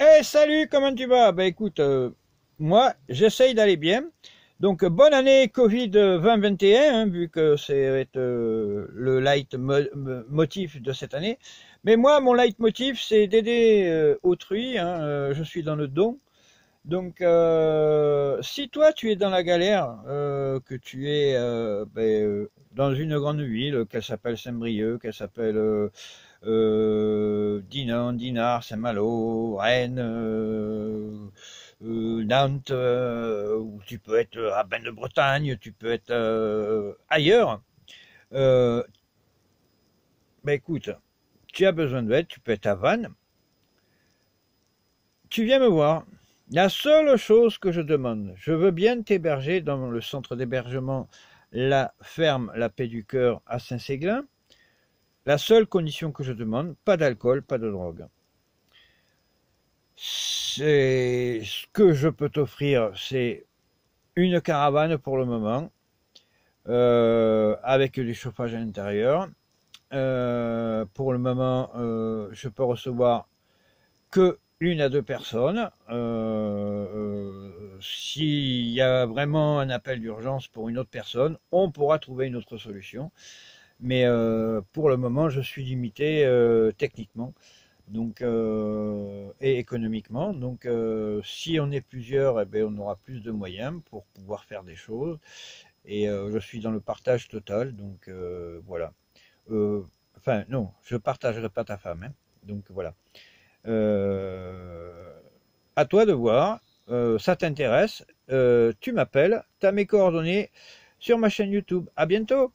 Eh salut, comment tu vas? Ben écoute, euh, moi j'essaye d'aller bien. Donc bonne année Covid 2021, hein, vu que c'est euh, le light motif de cette année. Mais moi, mon light motif, c'est d'aider euh, autrui. Hein, je suis dans le don. Donc, si toi tu es dans la galère, que tu es ben, dans une grande ville, qu'elle s'appelle Saint-Brieuc, qu'elle s'appelle euh, Dinan, Dinard, Saint-Malo, Rennes, euh, euh, Nantes, ou tu peux être à Bain de Bretagne, tu peux être ailleurs. ben écoute, tu as besoin d'aide, tu peux être à Vannes. Tu viens me voir. La seule chose que je demande, je veux bien t'héberger dans le centre d'hébergement La Ferme La Paix du Cœur à Saint-Séglin. La seule condition que je demande, pas d'alcool, pas de drogue. C'est ce que je peux t'offrir, c'est une caravane pour le moment, euh, avec du chauffage à l'intérieur. Euh, pour le moment, euh, je peux recevoir que une à deux personnes. S'il y a vraiment un appel d'urgence pour une autre personne, on pourra trouver une autre solution mais euh, pour le moment, je suis limité euh, techniquement donc euh, et économiquement. Donc, si on est plusieurs, eh bien, on aura plus de moyens pour pouvoir faire des choses. Et je suis dans le partage total, donc voilà. enfin, non, je partagerai pas ta femme, hein. donc voilà. À toi de voir. ça t'intéresse, tu m'appelles, tu as mes coordonnées sur ma chaîne YouTube. À bientôt